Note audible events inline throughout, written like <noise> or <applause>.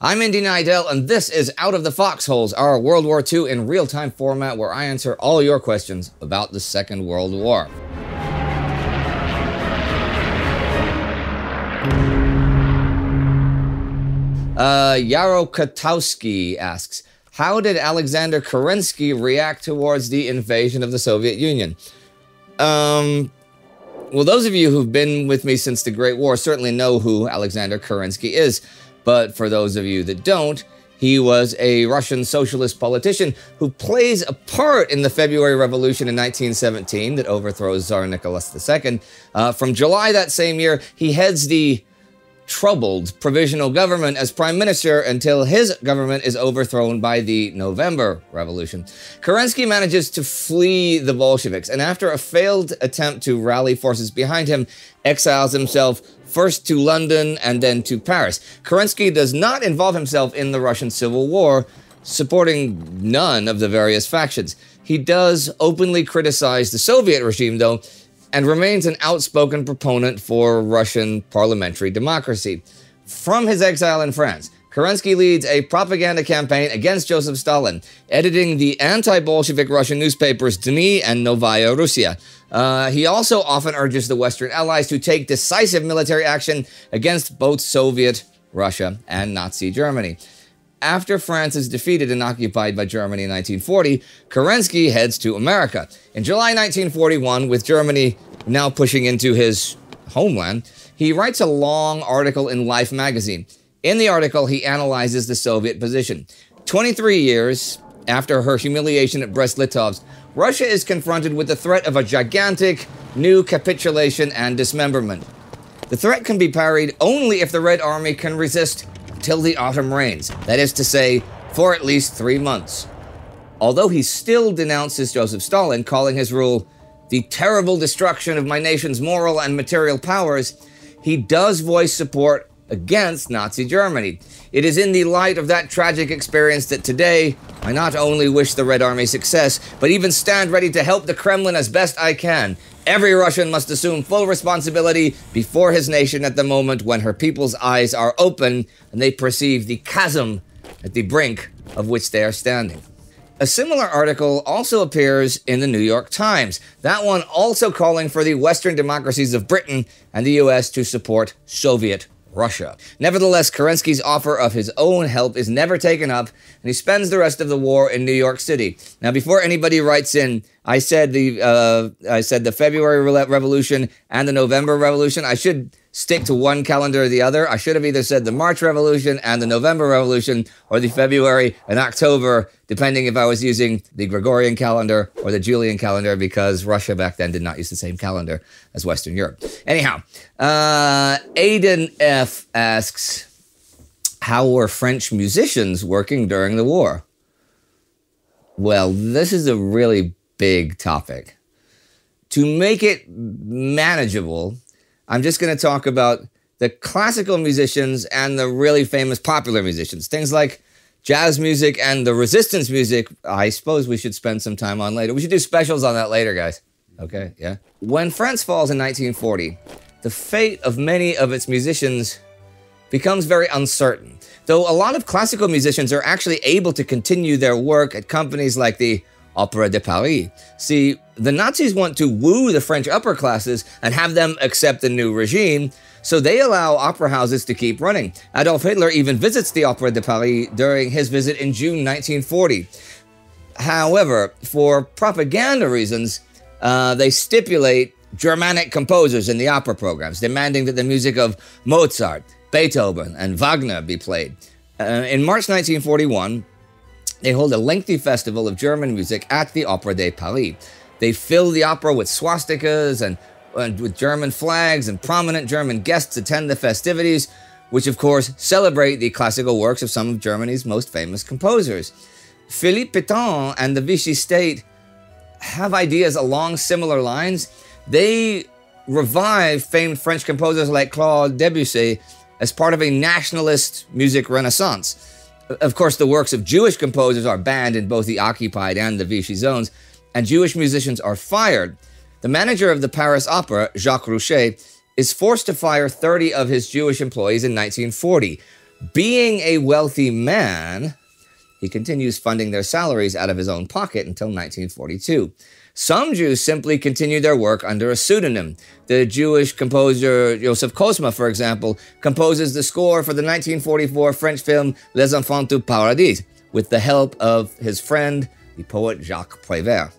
I'm Indy Neidell, and this is Out of the Foxholes, our World War II in real time format where I answer all your questions about the Second World War. Uh, Yaro Katowski asks, how did Alexander Kerensky react towards the invasion of the Soviet Union? Um, well, those of you who've been with me since the Great War certainly know who Alexander Kerensky is. But for those of you that don't, he was a Russian socialist politician who plays a part in the February Revolution in 1917 that overthrows Tsar Nicholas II. Uh, from July that same year, he heads the troubled provisional government as prime minister until his government is overthrown by the November Revolution. Kerensky manages to flee the Bolsheviks and after a failed attempt to rally forces behind him, exiles himself first to London and then to Paris. Kerensky does not involve himself in the Russian Civil War, supporting none of the various factions. He does openly criticize the Soviet regime, though, and remains an outspoken proponent for Russian parliamentary democracy. From his exile in France, Kerensky leads a propaganda campaign against Joseph Stalin, editing the anti Bolshevik Russian newspapers Dni and Novaya Russia. Uh, he also often urges the Western allies to take decisive military action against both Soviet Russia and Nazi Germany after France is defeated and occupied by Germany in 1940, Kerensky heads to America. In July 1941, with Germany now pushing into his homeland, he writes a long article in Life magazine. In the article, he analyzes the Soviet position. 23 years after her humiliation at Brest-Litovsk, Russia is confronted with the threat of a gigantic new capitulation and dismemberment. The threat can be parried only if the Red Army can resist till the autumn rains, that is to say, for at least three months. Although he still denounces Joseph Stalin, calling his rule the terrible destruction of my nation's moral and material powers, he does voice support against Nazi Germany. It is in the light of that tragic experience that today I not only wish the Red Army success, but even stand ready to help the Kremlin as best I can Every Russian must assume full responsibility before his nation at the moment when her people's eyes are open and they perceive the chasm at the brink of which they are standing. A similar article also appears in the New York Times, that one also calling for the Western democracies of Britain and the US to support Soviet Russia. Nevertheless, Kerensky's offer of his own help is never taken up, and he spends the rest of the war in New York City. Now, before anybody writes in, I said the uh, I said the February Revolution and the November Revolution. I should stick to one calendar or the other. I should have either said the March Revolution and the November Revolution, or the February and October, depending if I was using the Gregorian calendar or the Julian calendar, because Russia back then did not use the same calendar as Western Europe. Anyhow, uh, Aiden F asks, "How were French musicians working during the war?" Well, this is a really big topic. To make it manageable, I'm just going to talk about the classical musicians and the really famous popular musicians. Things like jazz music and the resistance music, I suppose we should spend some time on later. We should do specials on that later, guys. Okay, yeah. When France falls in 1940, the fate of many of its musicians becomes very uncertain. Though a lot of classical musicians are actually able to continue their work at companies like the Opera de Paris. See, the Nazis want to woo the French upper classes and have them accept the new regime, so they allow opera houses to keep running. Adolf Hitler even visits the Opera de Paris during his visit in June 1940. However, for propaganda reasons, uh, they stipulate Germanic composers in the opera programs, demanding that the music of Mozart, Beethoven, and Wagner be played. Uh, in March 1941, they hold a lengthy festival of German music at the Opera de Paris. They fill the opera with swastikas and, and with German flags, and prominent German guests attend the festivities, which of course celebrate the classical works of some of Germany's most famous composers. Philippe Pétain and the Vichy state have ideas along similar lines. They revive famed French composers like Claude Debussy as part of a nationalist music renaissance. Of course, the works of Jewish composers are banned in both the occupied and the Vichy zones, and Jewish musicians are fired. The manager of the Paris Opera, Jacques Rouché, is forced to fire 30 of his Jewish employees in 1940. Being a wealthy man, he continues funding their salaries out of his own pocket until 1942. Some Jews simply continue their work under a pseudonym. The Jewish composer Joseph Kosma, for example, composes the score for the 1944 French film Les Enfants du Paradis with the help of his friend, the poet Jacques Prévert.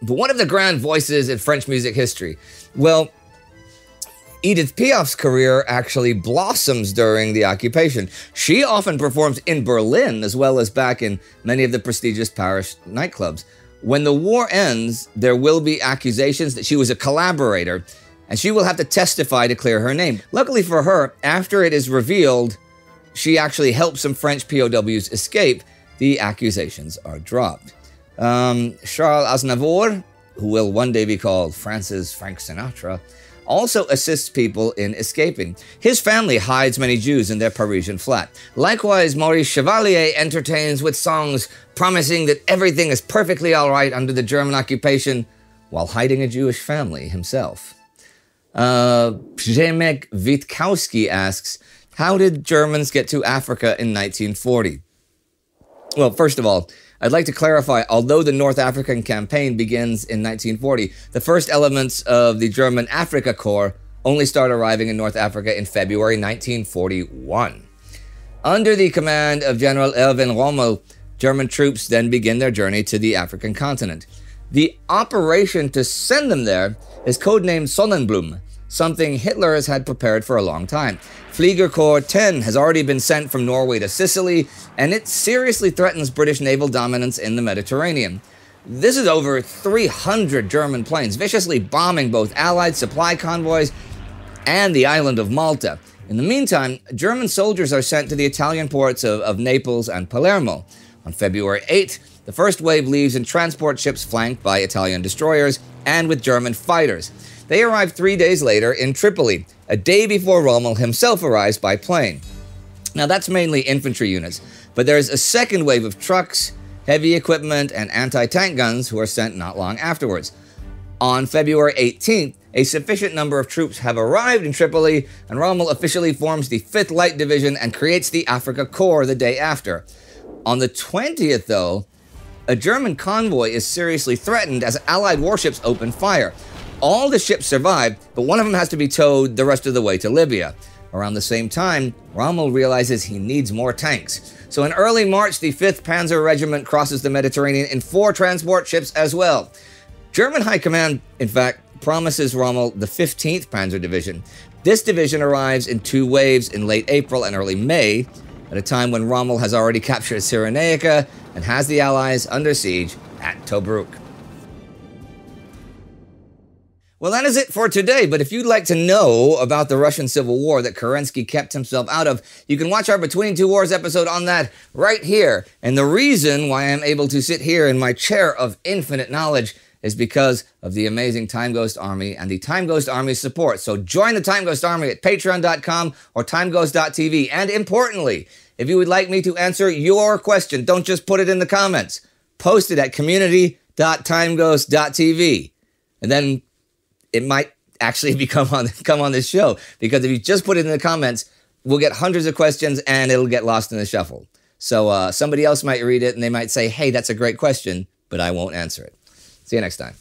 One of the grand voices in French music history, well, Edith Piaf's career actually blossoms during the occupation. She often performs in Berlin as well as back in many of the prestigious Paris nightclubs. When the war ends, there will be accusations that she was a collaborator, and she will have to testify to clear her name. Luckily for her, after it is revealed she actually helped some French POWs escape, the accusations are dropped. Um, Charles Aznavour, who will one day be called France's Frank Sinatra, also assists people in escaping. His family hides many Jews in their Parisian flat. Likewise, Maurice Chevalier entertains with songs promising that everything is perfectly all right under the German occupation while hiding a Jewish family himself. Uh, Przemek Witkowski asks, how did Germans get to Africa in 1940? Well, first of all, I'd like to clarify, although the North African campaign begins in 1940, the first elements of the German Africa Corps only start arriving in North Africa in February 1941. Under the command of General Erwin Rommel, German troops then begin their journey to the African continent. The operation to send them there is codenamed Sonnenblume, something Hitler has had prepared for a long time. Fliegerkorps 10 has already been sent from Norway to Sicily, and it seriously threatens British naval dominance in the Mediterranean. This is over 300 German planes viciously bombing both Allied supply convoys and the island of Malta. In the meantime, German soldiers are sent to the Italian ports of, of Naples and Palermo. On February 8th, the first wave leaves in transport ships flanked by Italian destroyers and with German fighters. They arrive three days later in Tripoli, a day before Rommel himself arrives by plane. Now, that's mainly infantry units, but there's a second wave of trucks, heavy equipment, and anti tank guns who are sent not long afterwards. On February 18th, a sufficient number of troops have arrived in Tripoli, and Rommel officially forms the 5th Light Division and creates the Africa Corps the day after. On the 20th, though, a German convoy is seriously threatened as Allied warships open fire. All the ships survive, but one of them has to be towed the rest of the way to Libya. Around the same time, Rommel realizes he needs more tanks. So in early March, the 5th Panzer Regiment crosses the Mediterranean in four transport ships as well. German High Command, in fact, promises Rommel the 15th Panzer Division. This division arrives in two waves in late April and early May, at a time when Rommel has already captured Cyrenaica and has the Allies under siege at Tobruk. Well, that is it for today. But if you'd like to know about the Russian Civil War that Kerensky kept himself out of, you can watch our Between Two Wars episode on that right here. And the reason why I'm able to sit here in my chair of infinite knowledge is because of the amazing TimeGhost Army and the TimeGhost Army support. So join the TimeGhost Army at patreon.com or timeghost.tv. And importantly, if you would like me to answer your question, don't just put it in the comments. Post it at community.timeghost.tv. And then it might actually <laughs> become on come on this show because if you just put it in the comments, we'll get hundreds of questions and it'll get lost in the shuffle. So uh, somebody else might read it and they might say, "Hey, that's a great question," but I won't answer it. See you next time.